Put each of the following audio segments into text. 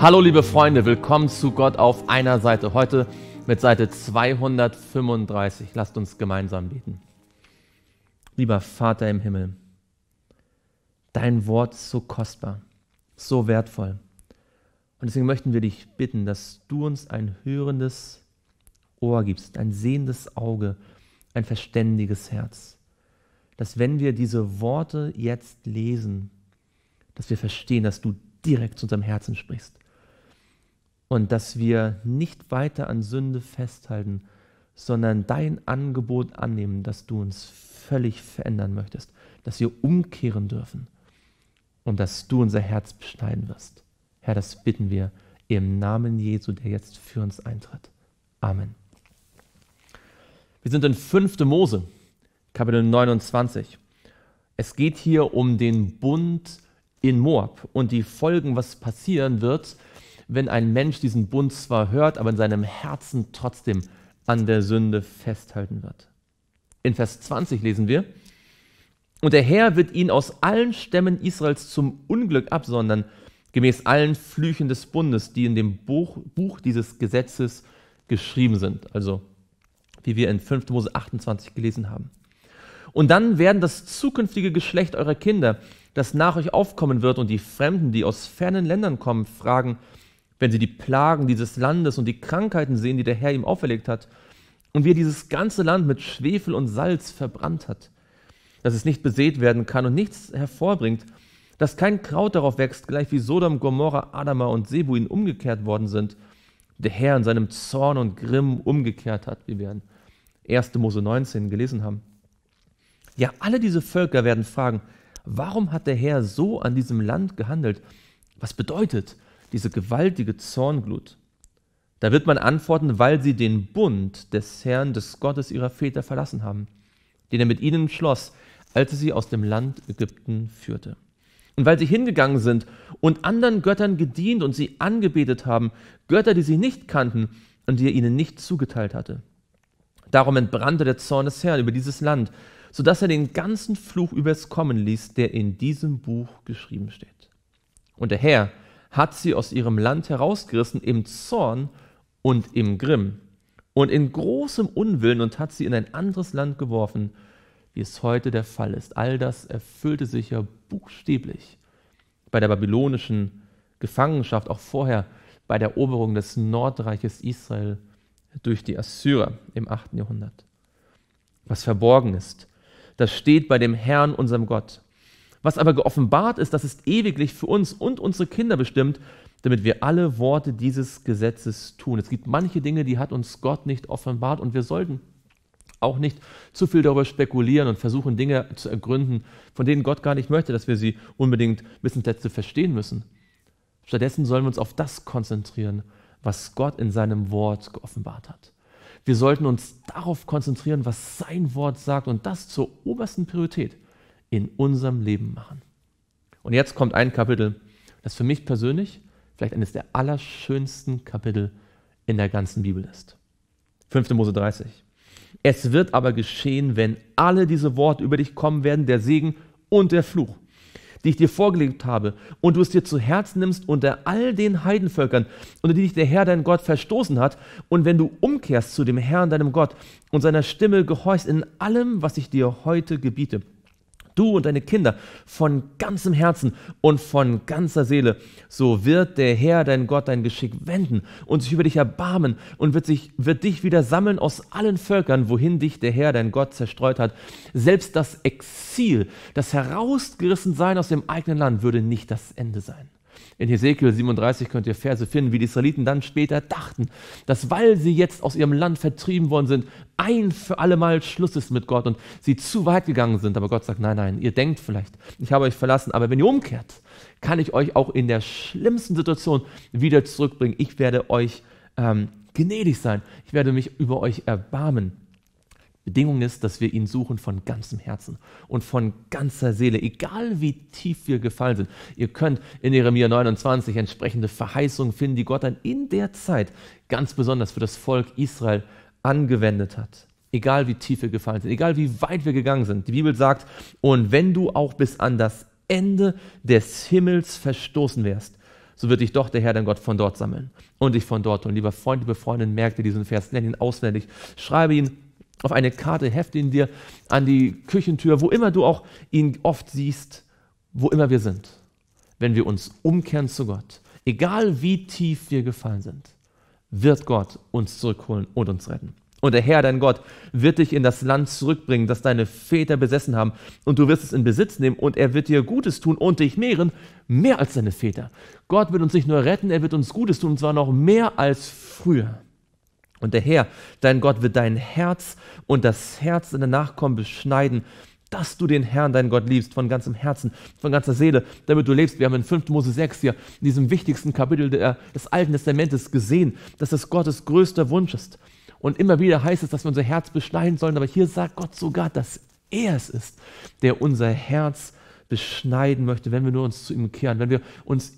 Hallo liebe Freunde, willkommen zu Gott auf einer Seite. Heute mit Seite 235. Lasst uns gemeinsam beten. Lieber Vater im Himmel, dein Wort ist so kostbar, so wertvoll. Und deswegen möchten wir dich bitten, dass du uns ein hörendes Ohr gibst, ein sehendes Auge, ein verständiges Herz. Dass wenn wir diese Worte jetzt lesen, dass wir verstehen, dass du direkt zu unserem Herzen sprichst und dass wir nicht weiter an Sünde festhalten, sondern dein Angebot annehmen, dass du uns völlig verändern möchtest, dass wir umkehren dürfen und dass du unser Herz beschneiden wirst. Herr, das bitten wir im Namen Jesu, der jetzt für uns eintritt. Amen. Wir sind in 5. Mose, Kapitel 29. Es geht hier um den Bund in Moab und die Folgen, was passieren wird, wenn ein Mensch diesen Bund zwar hört, aber in seinem Herzen trotzdem an der Sünde festhalten wird. In Vers 20 lesen wir, und der Herr wird ihn aus allen Stämmen Israels zum Unglück absondern, gemäß allen Flüchen des Bundes, die in dem Buch, Buch dieses Gesetzes geschrieben sind. Also, wie wir in 5. Mose 28 gelesen haben. Und dann werden das zukünftige Geschlecht eurer Kinder, das nach euch aufkommen wird, und die Fremden, die aus fernen Ländern kommen, fragen, wenn sie die Plagen dieses Landes und die Krankheiten sehen, die der Herr ihm auferlegt hat, und wie er dieses ganze Land mit Schwefel und Salz verbrannt hat, dass es nicht besät werden kann und nichts hervorbringt, dass kein Kraut darauf wächst, gleich wie Sodom, Gomorra, Adama und Sebuin umgekehrt worden sind, der Herr in seinem Zorn und Grimm umgekehrt hat, wie wir in 1. Mose 19 gelesen haben. Ja, alle diese Völker werden fragen, warum hat der Herr so an diesem Land gehandelt? Was bedeutet diese gewaltige Zornglut? Da wird man antworten, weil sie den Bund des Herrn, des Gottes ihrer Väter verlassen haben, den er mit ihnen schloss, als er sie aus dem Land Ägypten führte. Und weil sie hingegangen sind und anderen Göttern gedient und sie angebetet haben, Götter, die sie nicht kannten und die er ihnen nicht zugeteilt hatte. Darum entbrannte der Zorn des Herrn über dieses Land, so dass er den ganzen Fluch über es kommen ließ, der in diesem Buch geschrieben steht. Und der Herr hat sie aus ihrem Land herausgerissen im Zorn und im Grimm und in großem Unwillen und hat sie in ein anderes Land geworfen, wie es heute der Fall ist. All das erfüllte sich ja buchstäblich bei der babylonischen Gefangenschaft, auch vorher bei der Eroberung des Nordreiches Israel durch die Assyrer im 8. Jahrhundert. Was verborgen ist, das steht bei dem Herrn, unserem Gott. Was aber geoffenbart ist, das ist ewiglich für uns und unsere Kinder bestimmt, damit wir alle Worte dieses Gesetzes tun. Es gibt manche Dinge, die hat uns Gott nicht offenbart und wir sollten auch nicht zu viel darüber spekulieren und versuchen, Dinge zu ergründen, von denen Gott gar nicht möchte, dass wir sie unbedingt bis ins Letzte verstehen müssen. Stattdessen sollen wir uns auf das konzentrieren, was Gott in seinem Wort geoffenbart hat. Wir sollten uns darauf konzentrieren, was sein Wort sagt und das zur obersten Priorität in unserem Leben machen. Und jetzt kommt ein Kapitel, das für mich persönlich vielleicht eines der allerschönsten Kapitel in der ganzen Bibel ist. 5. Mose 30. Es wird aber geschehen, wenn alle diese Worte über dich kommen werden, der Segen und der Fluch, die ich dir vorgelegt habe, und du es dir zu Herzen nimmst unter all den Heidenvölkern, unter die dich der Herr dein Gott verstoßen hat, und wenn du umkehrst zu dem Herrn deinem Gott und seiner Stimme gehorchst in allem, was ich dir heute gebiete, du und deine Kinder von ganzem Herzen und von ganzer Seele, so wird der Herr, dein Gott, dein Geschick wenden und sich über dich erbarmen und wird, sich, wird dich wieder sammeln aus allen Völkern, wohin dich der Herr, dein Gott, zerstreut hat. Selbst das Exil, das Herausgerissensein aus dem eigenen Land würde nicht das Ende sein. In Hesekiel 37 könnt ihr Verse finden, wie die Israeliten dann später dachten, dass weil sie jetzt aus ihrem Land vertrieben worden sind, ein für allemal Schluss ist mit Gott und sie zu weit gegangen sind. Aber Gott sagt, nein, nein, ihr denkt vielleicht, ich habe euch verlassen, aber wenn ihr umkehrt, kann ich euch auch in der schlimmsten Situation wieder zurückbringen. Ich werde euch ähm, gnädig sein. Ich werde mich über euch erbarmen. Bedingung ist, dass wir ihn suchen von ganzem Herzen und von ganzer Seele, egal wie tief wir gefallen sind. Ihr könnt in Jeremia 29 entsprechende Verheißungen finden, die Gott dann in der Zeit ganz besonders für das Volk Israel angewendet hat. Egal wie tief wir gefallen sind, egal wie weit wir gegangen sind. Die Bibel sagt, und wenn du auch bis an das Ende des Himmels verstoßen wärst, so wird dich doch der Herr, dein Gott, von dort sammeln und dich von dort holen. Lieber Freund, liebe Freundin, merk dir diesen Vers, nenn ihn auswendig, schreibe ihn auf eine Karte, hefte ihn dir an die Küchentür, wo immer du auch ihn oft siehst, wo immer wir sind, wenn wir uns umkehren zu Gott, egal wie tief wir gefallen sind, wird Gott uns zurückholen und uns retten. Und der Herr, dein Gott, wird dich in das Land zurückbringen, das deine Väter besessen haben, und du wirst es in Besitz nehmen, und er wird dir Gutes tun und dich mehren, mehr als deine Väter. Gott wird uns nicht nur retten, er wird uns Gutes tun, und zwar noch mehr als früher. Und der Herr, dein Gott, wird dein Herz und das Herz deiner Nachkommen beschneiden, dass du den Herrn, deinen Gott, liebst, von ganzem Herzen, von ganzer Seele, damit du lebst. Wir haben in 5. Mose 6 hier, in diesem wichtigsten Kapitel der, des Alten Testamentes gesehen, dass das Gottes größter Wunsch ist. Und immer wieder heißt es, dass wir unser Herz beschneiden sollen, aber hier sagt Gott sogar, dass er es ist, der unser Herz beschneiden möchte, wenn wir nur uns zu ihm kehren, wenn wir uns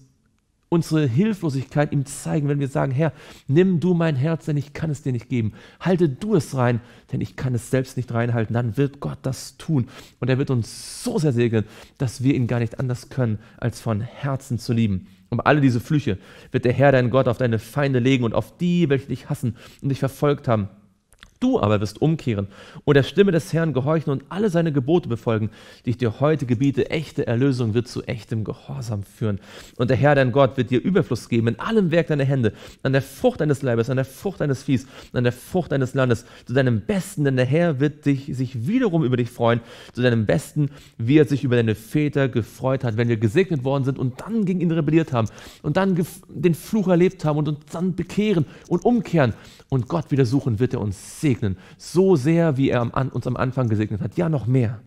unsere Hilflosigkeit ihm zeigen, wenn wir sagen, Herr, nimm du mein Herz, denn ich kann es dir nicht geben. Halte du es rein, denn ich kann es selbst nicht reinhalten. Dann wird Gott das tun. Und er wird uns so sehr segnen, dass wir ihn gar nicht anders können, als von Herzen zu lieben. Um alle diese Flüche wird der Herr, dein Gott, auf deine Feinde legen und auf die, welche dich hassen und dich verfolgt haben Du aber wirst umkehren und der Stimme des Herrn gehorchen und alle seine Gebote befolgen, die ich dir heute gebiete. Echte Erlösung wird zu echtem Gehorsam führen. Und der Herr, dein Gott, wird dir Überfluss geben in allem Werk deiner Hände, an der Frucht deines Leibes, an der Frucht deines Viehs, an der Frucht deines Landes, zu deinem Besten, denn der Herr wird dich, sich wiederum über dich freuen, zu deinem Besten, wie er sich über deine Väter gefreut hat, wenn wir gesegnet worden sind und dann gegen ihn rebelliert haben und dann den Fluch erlebt haben und uns dann bekehren und umkehren und Gott wieder suchen, wird er uns segnen segnen, so sehr, wie er uns am Anfang gesegnet hat, ja noch mehr.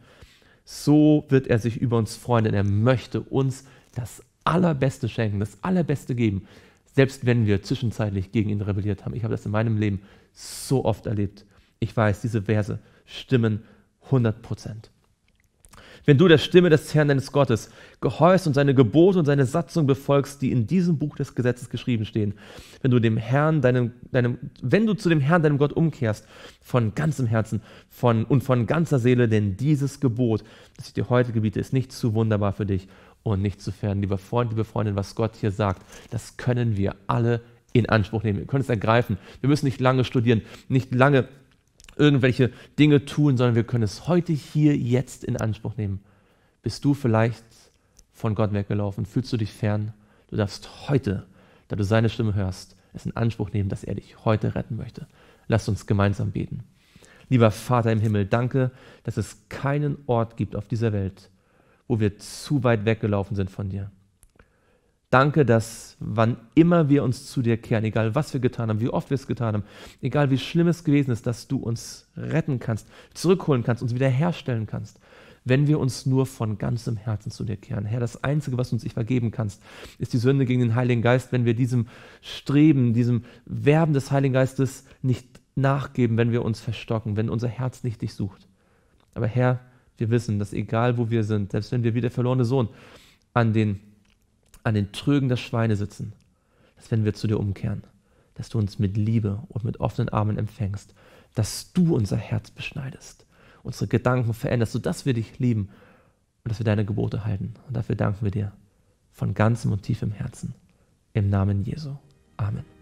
So wird er sich über uns freuen, denn er möchte uns das Allerbeste schenken, das Allerbeste geben, selbst wenn wir zwischenzeitlich gegen ihn rebelliert haben. Ich habe das in meinem Leben so oft erlebt. Ich weiß, diese Verse stimmen 100 Prozent. Wenn du der Stimme des Herrn deines Gottes gehorchst und seine Gebote und seine Satzung befolgst, die in diesem Buch des Gesetzes geschrieben stehen, wenn du dem Herrn deinem, deinem, wenn du zu dem Herrn deinem Gott umkehrst, von ganzem Herzen von, und von ganzer Seele, denn dieses Gebot, das ich dir heute gebiete, ist nicht zu wunderbar für dich und nicht zu fern. Lieber Freund, liebe Freundin, was Gott hier sagt, das können wir alle in Anspruch nehmen. Wir können es ergreifen. Wir müssen nicht lange studieren, nicht lange irgendwelche Dinge tun, sondern wir können es heute, hier, jetzt in Anspruch nehmen. Bist du vielleicht von Gott weggelaufen? Fühlst du dich fern? Du darfst heute, da du seine Stimme hörst, es in Anspruch nehmen, dass er dich heute retten möchte. Lass uns gemeinsam beten. Lieber Vater im Himmel, danke, dass es keinen Ort gibt auf dieser Welt, wo wir zu weit weggelaufen sind von dir. Danke, dass wann immer wir uns zu dir kehren, egal was wir getan haben, wie oft wir es getan haben, egal wie schlimm es gewesen ist, dass du uns retten kannst, zurückholen kannst, uns wiederherstellen kannst, wenn wir uns nur von ganzem Herzen zu dir kehren. Herr, das Einzige, was uns ich vergeben kannst, ist die Sünde gegen den Heiligen Geist, wenn wir diesem Streben, diesem Werben des Heiligen Geistes nicht nachgeben, wenn wir uns verstocken, wenn unser Herz nicht dich sucht. Aber Herr, wir wissen, dass egal wo wir sind, selbst wenn wir wie der verlorene Sohn an den an den Trögen der Schweine sitzen, dass wenn wir zu dir umkehren, dass du uns mit Liebe und mit offenen Armen empfängst, dass du unser Herz beschneidest, unsere Gedanken veränderst, sodass wir dich lieben und dass wir deine Gebote halten. Und dafür danken wir dir von ganzem und tiefem Herzen. Im Namen Jesu. Amen.